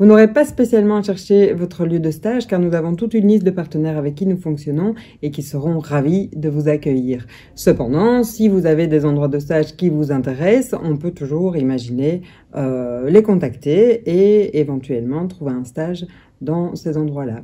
Vous n'aurez pas spécialement à chercher votre lieu de stage car nous avons toute une liste de partenaires avec qui nous fonctionnons et qui seront ravis de vous accueillir. Cependant, si vous avez des endroits de stage qui vous intéressent, on peut toujours imaginer euh, les contacter et éventuellement trouver un stage dans ces endroits-là.